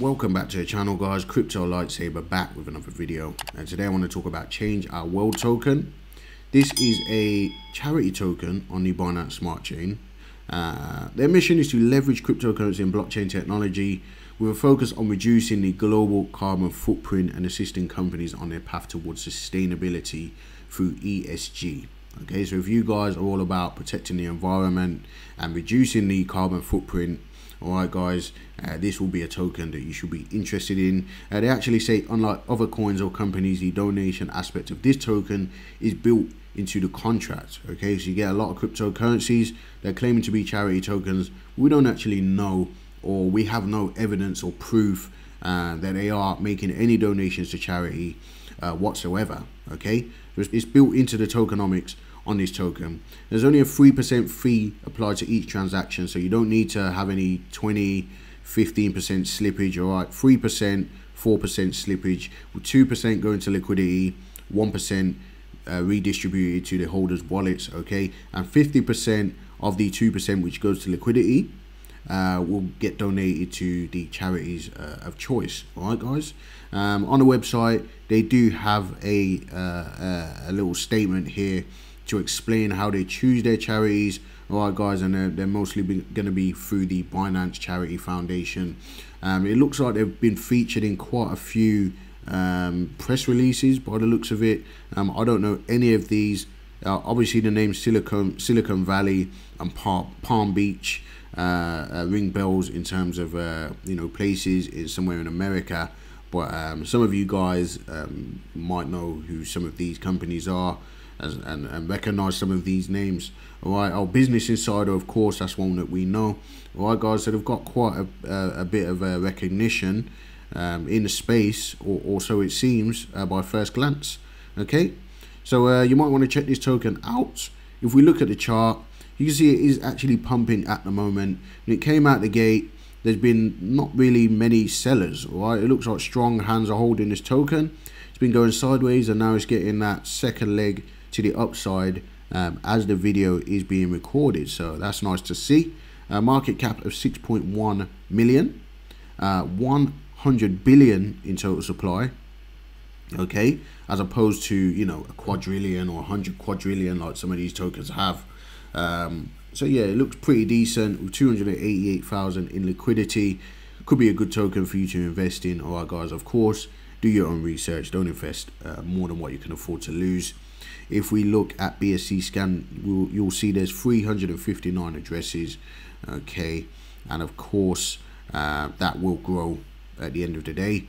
Welcome back to the channel guys, Crypto Lightsaber back with another video and today I want to talk about Change Our World token. This is a charity token on the Binance Smart Chain. Uh, their mission is to leverage cryptocurrency and blockchain technology with a focus on reducing the global carbon footprint and assisting companies on their path towards sustainability through ESG. Okay, so if you guys are all about protecting the environment and reducing the carbon footprint Alright guys, uh, this will be a token that you should be interested in. Uh, they actually say unlike other coins or companies, the donation aspect of this token is built into the contract. Okay, so you get a lot of cryptocurrencies, they're claiming to be charity tokens. We don't actually know or we have no evidence or proof uh, that they are making any donations to charity uh, whatsoever. Okay, it's, built into the tokenomics on this token. There's only a 3% fee applied to each transaction, so you don't need to have any 20, 15% slippage, all right? 3%, 4% slippage, with 2% going to liquidity, 1% uh, redistributed to the holders' wallets, okay? And 50% of the 2% which goes to liquidity uh, will get donated to the charities uh, of choice. All right, guys. Um, on the website, they do have a, uh, a little statement here to explain how they choose their charities. All right, guys, and they're, they're mostly going to be through the Binance Charity Foundation. Um, it looks like they've been featured in quite a few um, press releases by the looks of it. Um, I don't know any of these. Uh, obviously, the name Silicon Silicon Valley and Palm Palm Beach uh, uh, ring bells in terms of uh, you know places is somewhere in America. But um, some of you guys um, might know who some of these companies are as, and, and recognize some of these names. All right, our Business Insider, of course, that's one that we know. All right, guys, that have got quite a, a, a bit of a recognition um, in the space, or, or so it seems uh, by first glance. Okay, so uh, you might want to check this token out. If we look at the chart, you can see it is actually pumping at the moment. When it came out the gate, there's been not really many sellers. Right, it looks like strong hands are holding this token. It's been going sideways, and now it's getting that second leg to the upside um, as the video is being recorded. So that's nice to see. A market cap of 6.1 million, uh, 100 billion in total supply. Okay, as opposed to you know a quadrillion or 100 quadrillion like some of these tokens have. Um, so yeah, it looks pretty decent with 288,000 in liquidity. Could be a good token for you to invest in. All right, guys. Of course, do your own research. Don't invest uh, more than what you can afford to lose. If we look at BSC scan, we'll, you'll see there's 359 addresses. Okay, and of course uh, that will grow at the end of the day.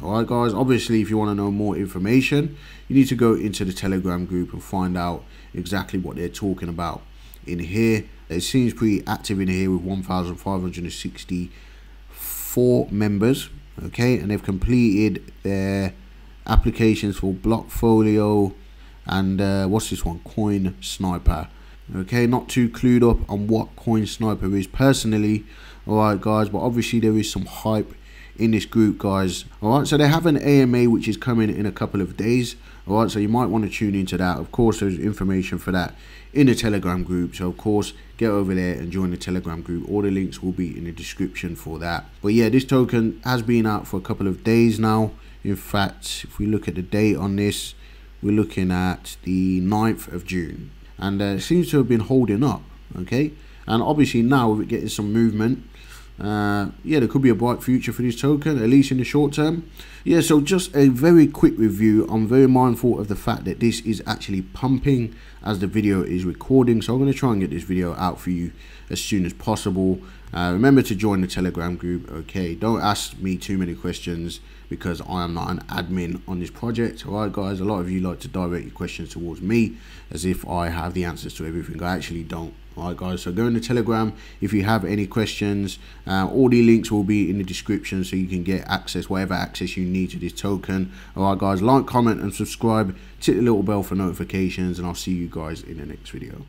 Alright guys, obviously if you want to know more information, you need to go into the Telegram group and find out exactly what they're talking about in here. It seems pretty active in here with 1,564 members. Okay, and they've completed their applications for Blockfolio, and uh, what's this one coin sniper okay not too clued up on what coin sniper is personally all right guys but obviously there is some hype in this group guys. All right so they have an ama which is coming in a couple of days. All right so you might want to tune into that. Of course there's information for that in the telegram group. So of course get over there and join the telegram group. All the links will be in the description for that. But yeah this token has been out for a couple of days now. In fact if we look at the date on this we're looking at the 9th of June. And uh, it seems to have been holding up okay? And obviously now it getting some movement uh, yeah there could be a bright future for this token at least in the short term. Yeah so just a very quick review. I'm very mindful of the fact that this is actually pumping as the video is recording so I'm going to try and get this video out for you as soon as possible uh, remember to join the telegram group okay don't ask me too many questions because I am not an admin on this project. Alright guys, a lot of you like to direct your questions towards me as if I have the answers to everything. I actually don't. Alright guys, so go in the telegram if you have any questions. Uh, all the links will be in the description so you can get access, whatever access you need to this token. Alright guys, like, comment and subscribe. Tick the little bell for notifications and I'll see you guys in the next video.